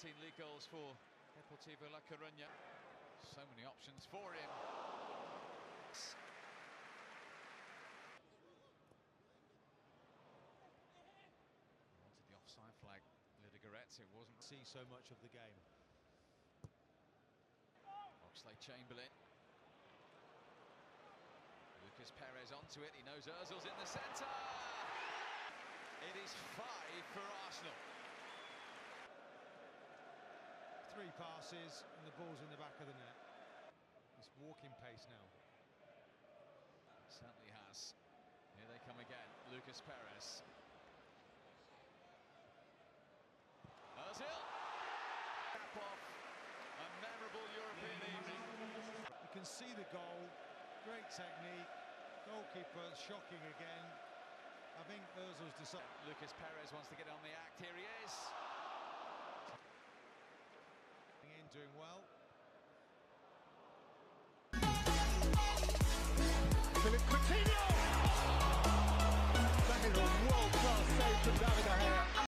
19 league goals for Deportivo La Coruña. So many options for him. Wanted the offside flag, Ludogorets, it wasn't. See so much of the game. Oxlade-Chamberlain. Lucas Perez onto it, he knows Ozil's in the centre! It is five for Arsenal. Three passes and the ball's in the back of the net. It's walking pace now. Certainly has. Here they come again. Lucas Perez. Ozil! Cap off. A memorable European evening. You can see the goal. Great technique. Goalkeeper shocking again. I think Ozil's decided. Lucas Perez wants to get on the act. Here he is. In doing well.